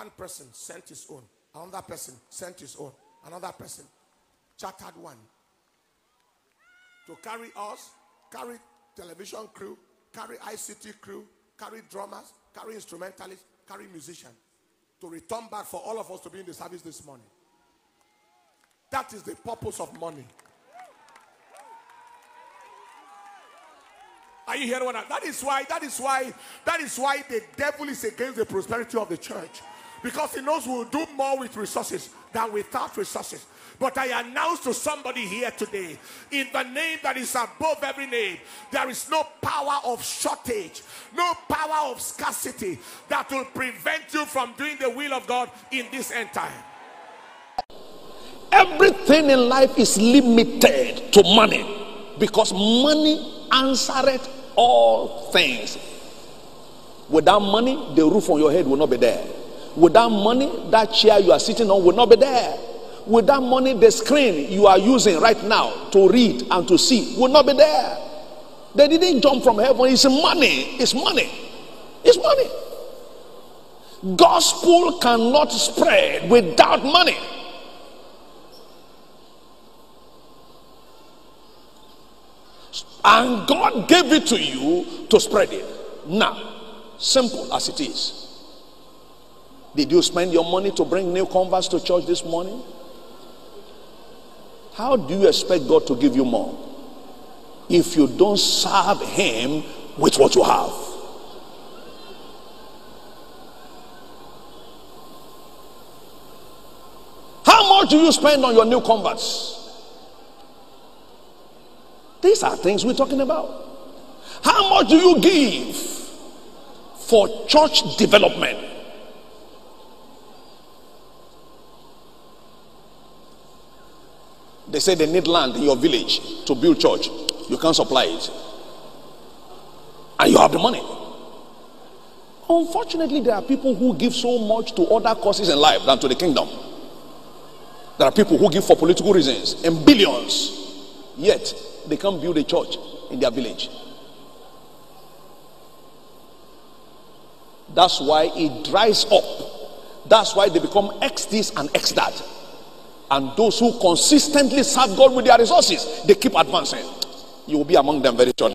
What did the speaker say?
One person sent his own, another person sent his own, another person chartered one to carry us, carry television crew, carry ICT crew, carry drummers, carry instrumentalists, carry musicians to return back for all of us to be in the service this morning. That is the purpose of money. Are you hearing what I, that is why that is why that is why the devil is against the prosperity of the church because he knows we'll do more with resources than without resources. But I announce to somebody here today, in the name that is above every name, there is no power of shortage, no power of scarcity that will prevent you from doing the will of God in this end time. Everything in life is limited to money because money answereth all things. Without money, the roof on your head will not be there. Without money, that chair you are sitting on will not be there. Without money, the screen you are using right now to read and to see will not be there. They didn't jump from heaven. It's money. It's money. It's money. Gospel cannot spread without money. And God gave it to you to spread it. Now, simple as it is. Did you spend your money to bring new converts to church this morning? How do you expect God to give you more if you don't serve Him with what you have? How much do you spend on your new converts? These are things we're talking about. How much do you give for church development? They say they need land in your village to build church. You can't supply it. And you have the money. Unfortunately, there are people who give so much to other causes in life than to the kingdom. There are people who give for political reasons in billions, yet they can't build a church in their village. That's why it dries up. That's why they become ex this and ex that. And those who consistently serve God with their resources, they keep advancing. You will be among them very shortly.